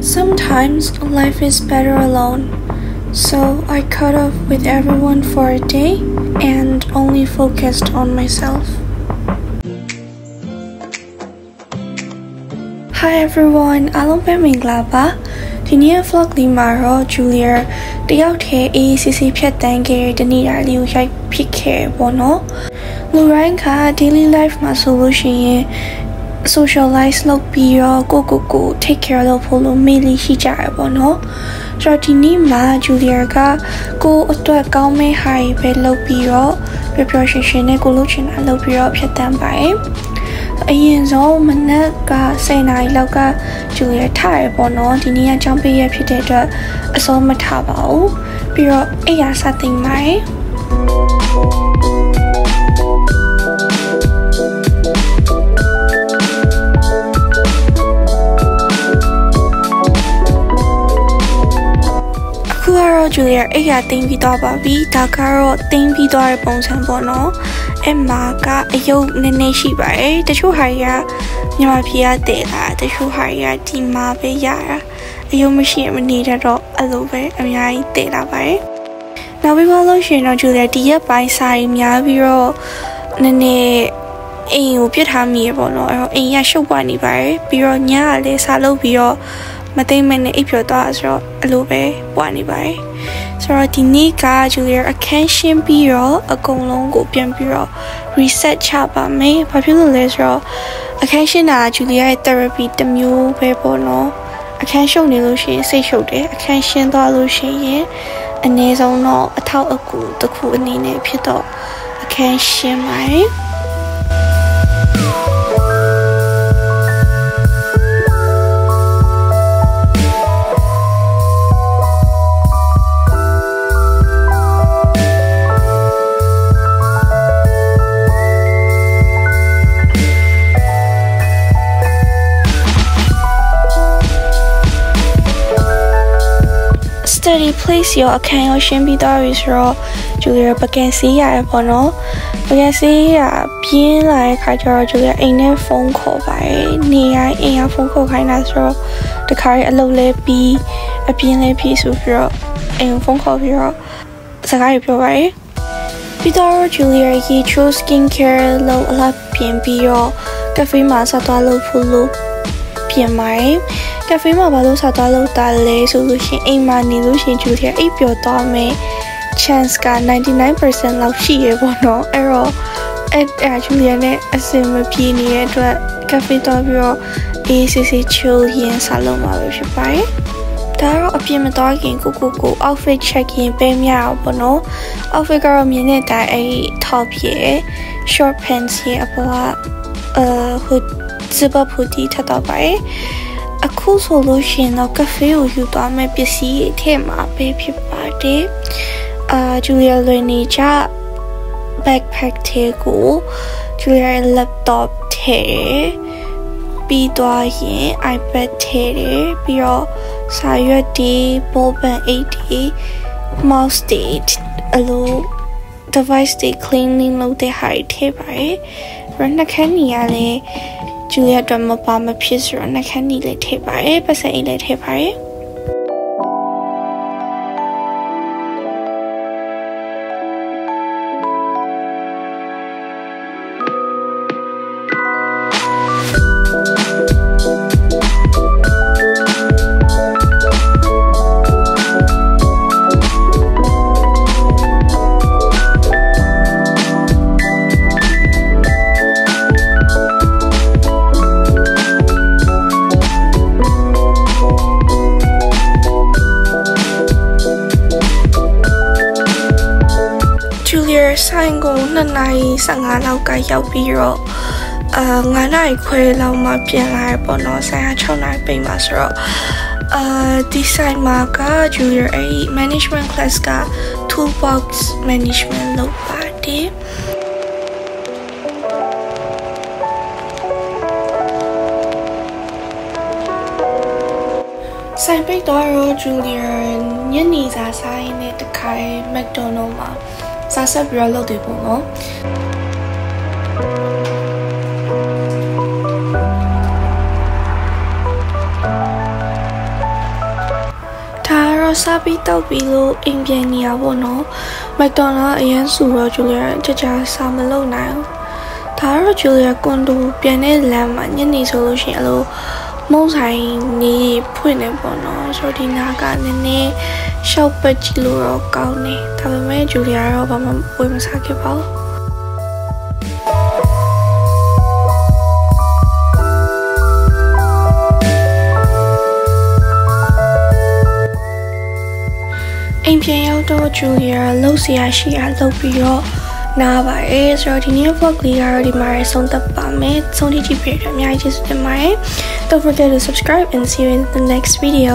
Sometimes life is better alone. So I cut off with everyone for a day and only focused on myself. Hi everyone အားလုံးပဲမင်္ဂလာပါဒီနေ့ vlog လေးမှာတော့ Julia တယောက်တည်း AACC ဖြတ်တန်းခဲ့တဲ့တနေ့တိုင်းလေးကိုရိုက်ဖြစ်ခဲ့ပေါ့နော်လူတိုင်းက daily life မှာဆိုလို့ရှိရင် Socialize လုပ်ပြီးတော့ကိုကိုကို take care လုပ်ဖို့လို့မေ့လေးရှိကြရပေါ့နော်ဆိုတော့ဒီနေ့မှာ Julia ကကိုအတွက်ကောင်းမဲ့ဟာတွေပဲလုပ်ပြီးတော့ပျော်ပျော်ရွှင်ရွှင်နဲ့ကိုလုပ်ချင်တာလုပ်ပြီးတော့ဖြတ်တန်းပါတယ်အရင်ဆုံးမနက်က10နာရီလောက်ကဂျူလီယာထားရပေါ့နော်ဒီနေ့ကကြောင်းပေးရဖြစ်တဲ့အတွက်အစောမထားပါဘူးပြီးတော့အိယာစသိမ့်ပါတယ် ဂျူလီယာအိယာတင်းပြီးတော့ပါပြီဒါကတော့တင်းပြီးသွားတဲ့ပုံစံပေါ့နော်အဲ့မှာကအယုတ်နည်းနည်းရှိပါတယ်တချို့ဟာတွေကမြန်မာပြည်ကတည်လာတချို့ဟာတွေကဒီမှာပဲရတာအယုတ်မရှိရင်မနေတတ်တော့အဲ့လိုပဲအများကြီးတည်လာပါတယ်နောက်ပြီးတော့လို့ရှိရင်တော့ဂျူလီယာဒီရက်ပိုင်းစာရီများပြီးတော့နည်းနည်းအိမ်ကိုပြစ်ထားမိရပေါ့နော်အဲ့တော့အိမ်ကရှုပ်ပွားနေပါတယ်ပြီးတော့ညကလည်းစာလုပ်ပြီးတော့ မသိမ့်မနဲ့အိပ်ပျော်သွားဆိုတော့အလိုပဲပွားနေပါတယ်ဆိုတော့ဒီနေ့က Julia အခန်းရှင်းပြီးတော့အကုန်လုံးကိုပြန်ပြီးတော့ reset ချပါမယ်ဘာဖြစ်လို့လဲဆိုတော့အခန်းရှင်းတာ Julia ရဲ့ therapy တစ်မျိုးပဲပေါ့နော်အခန်းရှုပ်နေလို့ရှိရင်စိတ်ရှုပ်တယ်အခန်းရှင်းသွားလို့ရှိရင်အနည်းဆုံးတော့အထောက်အကူတစ်ခုအနေနဲ့ဖြစ်တော့အခန်းရှင်းပါတယ် study place ရောအခန်းရောရှင်းပြီးသွားပြီဆိုတော့ဂျူလီယာပကံစီးရတယ်ပေါ့နော်ပကံစီးရပြင်းလာတဲ့ခါကျတော့ဂျူလီယာအိမ်နဲ့ဖုန်းခေါ်ပါတယ်နေတိုင်းအိမ်ကဖုန်းခေါ်ခိုင်းတာဆိုတော့တခါရီအလုပ်လဲပြီးအပြင်းလဲပြီးဆိုပြီးတော့အိမ်ဖုန်းခေါ်ပြီးတော့စကားပြောပါတယ်ပြီးတော့ဂျူလီယာရေချို skin care လို့အလားပြင်ပြီးတော့ကဖေးမှာဆက်သွားလို့ဖို့လို့ ပြင်ပါတယ်ကဖေးမှာဘာလို့စားသွားလို့တာလဲဆိုလို့ရှင်အိမ်မှာနေလို့ရှင်ဂျူလီယာအိပ်ပျော်သွားမယ် chance က99%လောက်ရှိရပေါ့နော်အဲ့တော့အဲ့အဲ့ဂျူလီယာနဲ့အစင်မပြေနေတဲ့အတွက်ကဖေးသွားပြီးတော့ ACC chill ရင်စားလုံးမှာပဲဖြစ်ပါတယ်ဒါတော့အပြင်မသွားခင်ကိုကိုကို outfit check ရင်ပေးမြအောင်ပေါ့နော် outfit ကတော့မြင်တဲ့အတိုင်းအဲ့ top ရဲ့ short pants ရဲ့အပေါ်ကအာ hood zipper hoodie ထပ်တော့ပါတယ်အခုဆိုလို့ရှိရင်တော့ကဖေးကိုယူသွားမယ့်ပစ္စည်းအထက်မှာပဲဖြစ်ပါတယ်အာဂျူလီယာလွင်နေချ backpack ထဲကိုဂျူလီယာ laptop ထဲပြီးသွားရင် iPad ထဲတယ်ပြီးတော့စာရွက်တွေ ball pen အိတ်တွေ mouse တွေအလို device တွေ cleaning လုပ်တဲ့ဟာတွေထည့်ပါတယ်။ရနှခမ်းနေရလဲ ဂျူလီယာအတွက်မပါမဖြစ်ဆိုတော့နှခမ်းနီလေးထည့်ပါတယ်ပတ်စံအိတ်လေးထည့်ပါတယ် ဆိုင်ကို2နာရီ15လောက်ကရောက်ပြီးတော့အာ9နာရီခွဲလောက်မှပြန်လာရပေါ့နော်ဆိုင်က6နာရီပိတ်မှာဆိုတော့အာဒီဆိုင်မှာက Julia A management class က toolbox management လုပ်ပါတယ်ဆိုင်ပိတ်တော့ Julia ညနေစာဆိုင်နဲ့တခါ McDonald မှာ စားဆက်ပြီးတော့လုပ်တယ်ပေါ့နော်တော့စားပြီးတောက်ပြီးလို့အိမ်ပြန်နေရပါတော့မက်ဒေါနာအရန်စုတော့ဂျူလီယာကြကြစားမလုပ်နိုင်ဘူးဒါတော့ဂျူလီယာကွန်ဒိုပြန်တဲ့လမ်းမှာညနေဆိုလို့ရှိရင်အလို မုံဆိုင်နေဖွင့်နေပေါ့နော်ဆိုတော့ဒီနာကနည်းနည်းရှောက်ပတ်ကြည့်လို့တော့ကောင်းနေဒါပေမဲ့ဂျူလီယာတော့ဘာမှဝယ်မစားခဲ့ပါဘူးအိမ်ပြန်ရောက်တော့ဂျူလီယာလှုပ်ရှားရှိရလှုပ်ပြီးတော့ နားပါတယ်ဆိုတော့ဒီနေ့ vlog လေးကတော့ဒီမှာဆုံးသက်ပါမယ်ဆုံးဖြတ်ကြည့်ပြတဲ့အများကြီးကျေးဇူးတင်ပါတယ် Don't forget to subscribe and see you in the next video